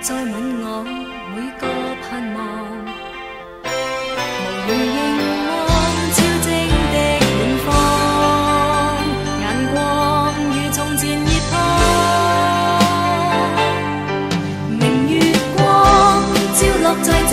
载满我每个盼望。无言凝望照正的远方眼光如从前热烫明月光照落在这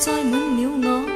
载满了我。